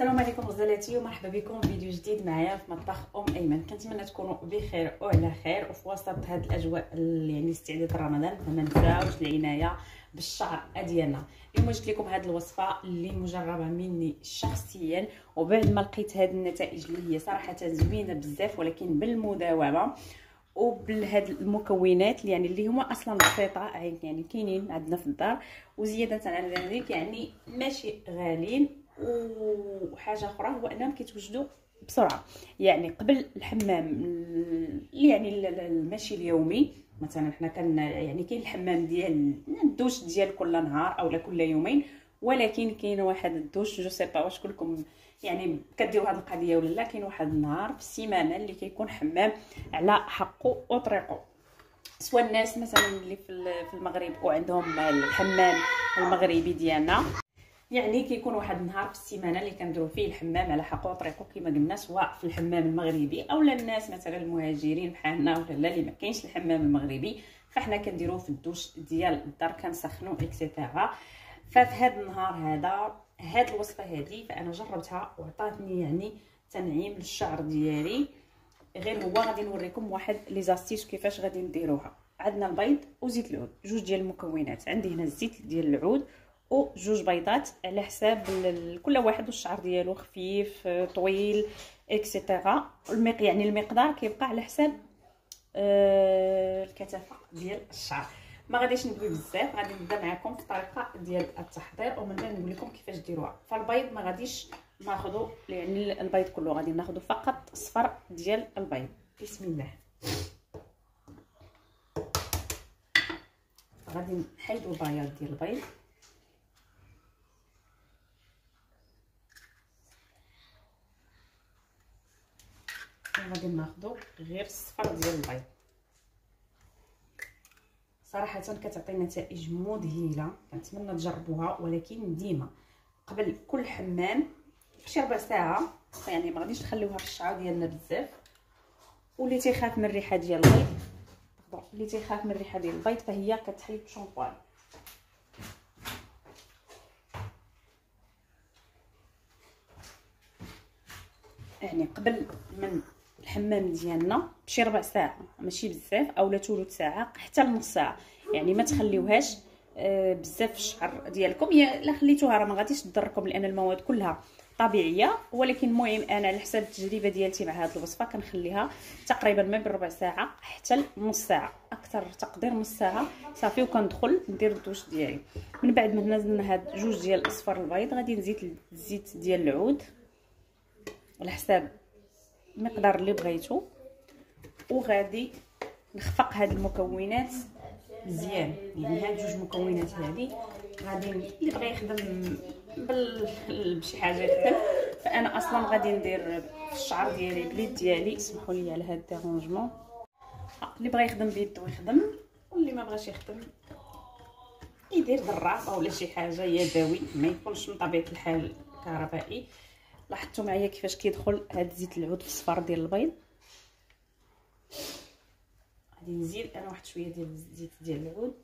السلام عليكم غزالاتي ومرحبا بكم في فيديو جديد معايا في مطبخ أم أيمن. كنتمنى تكونوا بخير وعلى خير وفي وسط هذه الأجواء يعني استعداد رمضان فما نساوش العناية بالشعر ديالنا. اليوم جبت لكم هذه الوصفة اللي مجربة مني شخصيا وبعد ما لقيت هذه النتائج اللي هي صراحة زوينة بزاف ولكن بالمداومة وبهاد المكونات يعني اللي هما أصلا بسيطه يعني كاينين عندنا في الدار. وزيادة على ذلك يعني ماشي غاليين وحاجة أخرى هو أنهم كيتوجدوا بسرعة. يعني قبل الحمام يعني المشي اليومي مثلا حنا كان يعني كاين الحمام ديال الدوش ديال كل نهار اولا كل يومين ولكن كاين واحد الدوش je sais pas واش كلكم يعني كديروا هذه القضية ولا لا كاين واحد النهار في السيمانة اللي كيكون حمام على حقه وطريقه. سواء الناس مثلا اللي في المغرب وعندهم الحمام المغربي ديالنا. يعني كيكون واحد النهار في السيمانة اللي كنديروا فيه الحمام على حقه وطريقه كما قلنا سواء في الحمام المغربي اولا الناس مثلا المهاجرين بحالنا ولا لا اللي ما كاينش الحمام المغربي. فاحنا كنديروه في الدوش ديال الدار كنسخنوا اكسيتيرا ففي هذا النهار هذا هاد الوصفة هذه فأنا جربتها وعطاتني يعني تنعيم للشعر ديالي. غير هو غادي نوريكم واحد les astuces كيفاش غادي نديروها. عندنا البيض وزيت العود جوج ديال المكونات. عندي هنا الزيت ديال العود وجوج بيضات على حساب كل واحد والشعر ديالو خفيف طويل et cetera المق يعني المقدار كيبقى على حساب آه الكثافة ديال الشعر. ما غاديش ندوي بزاف غادي نبدأ معكم في الطريقة ديال التحضير ومن بعد نقول لكم كيفاش ديروها. فالبيض ما غاديش ناخذوا يعني البيض كله غادي ناخذوا فقط الصفر ديال البيض. بسم الله. غادي نحيدوا البياض ديال البيض. غادي ناخذوا غير الصفر ديال البيض. صراحة كتعطي نتائج مذهلة كنتمنى تجربوها ولكن ديما قبل كل حمام شي ربع ساعة يعني ما غاديش نخليوها في الشعر ديالنا بزاف. واللي تيخاف من الريحة ديال البيض اللي تيخاف من الريحة ديال البيض فهي كتحيد شامبوان يعني قبل من الحمام ديالنا بشي ربع ساعة ماشي بزاف اولا ثلث ساعة حتى لنص ساعة. يعني ما تخليوهاش آه، بزاف الشعر ديالكم. يا إلا خليتوها راه ما غاديش تضركم لأن المواد كلها طبيعية. ولكن المهم أنا على حسب التجربة ديالتي مع هذه الوصفة كنخليها تقريبا ما بين ربع ساعة حتى نص ساعة. أكثر تقدير نص ساعة. صافي وكندخل ندير الدوش ديالي. من بعد ما نزلنا هاد جوج ديال الاصفر البيض غادي نزيد الزيت ديال العود على حساب المقدار اللي بغيتو. وغادي نخفق هاد المكونات مزيان. يعني هاد جوج مكونات هادي غادي اللي بغى يخدم. بشي حاجة يخدم. فأنا أصلا غادي ندير الشعر ديالي باليد ديالي. اسمحوا لي على هاد ال dérangement اللي بغى يخدم بيدو يخدم واللي ما بغاش يخدم يدير دراعه ولا شي حاجة يدوي. ما يكونش من طبيعة الحال كهربائي. لاحظتوا معايا كيفاش كيدخل هاد زيت العود في الصفار ديال البيض؟ غادي نزيد أنا واحد شوية ديال الزيت ديال العود.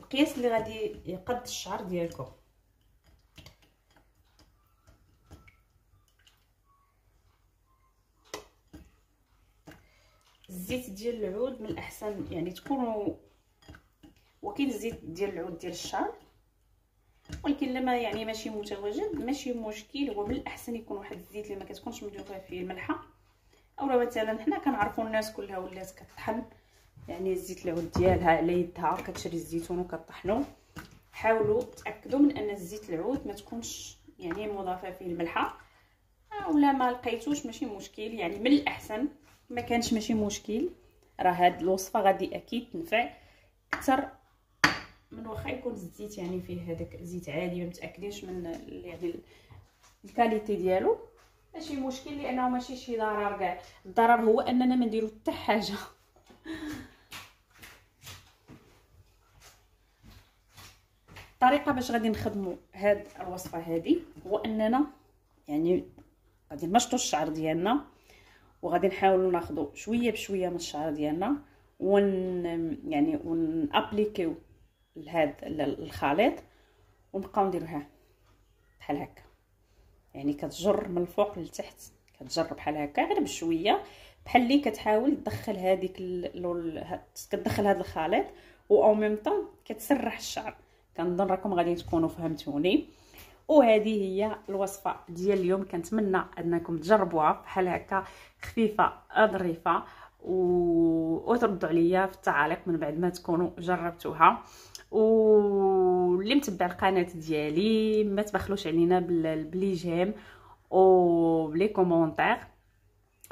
القياس اللي غادي يقد الشعر ديالكم. الزيت ديال العود من الأحسن يعني تكونوا وكاين الزيت ديال العود ديال الشعر ولكن لما يعني ماشي متواجد ماشي مشكل هو من الأحسن يكون واحد الزيت اللي ما كتكونش مضيوفة فيه الملحة. اولا مثلا حنا كنعرفوا الناس كلها ولات كطحن يعني الزيت العود ديالها على يدها كتشري الزيتون وكطحنوا حاولوا تأكدوا من أن الزيت العود ما تكونش يعني مضافة فيه الملحة. اولا ما لقيتوش ماشي مشكل يعني من الأحسن ما كانش ماشي مشكل. راه هاد الوصفة غادي أكيد تنفع. أكثر من واخا يكون الزيت يعني فيه هذاك زيت عادي ما متأكدينش من يعني الكاليتي ديالو. ماشي مشكل لأنه ماشي شي ضرر كاع. الضرر هو أننا ما نديرو حتى حاجة. الطريقة باش غادي نخدموا هاد الوصفة هذه هو أننا يعني غادي نمشطوا الشعر ديالنا وغادي نحاولوا ناخذوا شوية بشوية من الشعر ديالنا ون يعني ونابليكيو لهذا الخليط ونبقاو نديروها بحال هكا. يعني كتجر من الفوق لتحت كتجر بحال هكا غير بشوية بحال اللي كتحاول تدخل هذيك كتدخل هذا الخليط و أو ميم طون كتسرح الشعر. كنظن راكم غادي تكونوا فهمتوني. وهذه هي الوصفة ديال اليوم. كنتمنى أنكم تجربوها بحال هكا خفيفة ظريفه و... وتردوا عليا في التعاليق من بعد ما تكونوا جربتوها. واللي متبع القناة ديالي ما تبخلوش علينا ب les j'aime و ب les commentaires.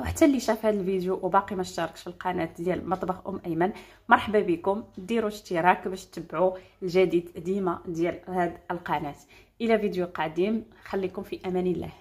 وحتى اللي شاف هذا الفيديو وباقي ما اشتركش في القناة ديال مطبخ أم أيمن مرحبا بكم. ديروا اشتراك باش تتبعوا الجديد ديما ديال هذه القناة. إلى فيديو قادم خليكم في أمان الله.